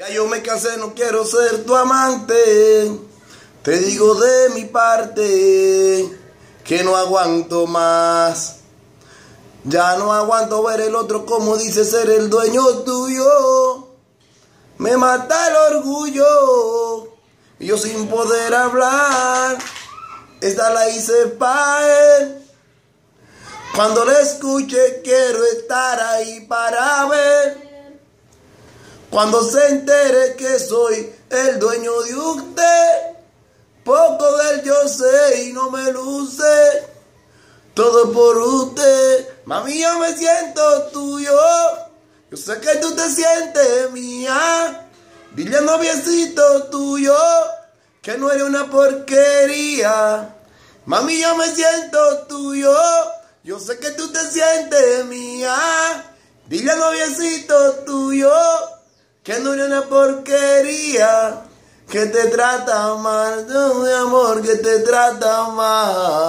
Ya yo me casé, no quiero ser tu amante. Te digo de mi parte que no aguanto más. Ya no aguanto ver el otro como dice ser el dueño tuyo. Me mata el orgullo. Y yo sin poder hablar. Esta la hice para él. Cuando la escuche quiero estar ahí para ver. Cuando se entere que soy el dueño de usted, poco de él yo sé y no me luce. Todo por usted, mami yo me siento tuyo. Yo sé que tú te sientes mía. Dile noviecito tuyo que no eres una porquería. Mami yo me siento tuyo. Yo sé que tú te sientes mía. Dile noviecito tuyo que no eres una porquería, que te trata mal, de un amor que te trata mal.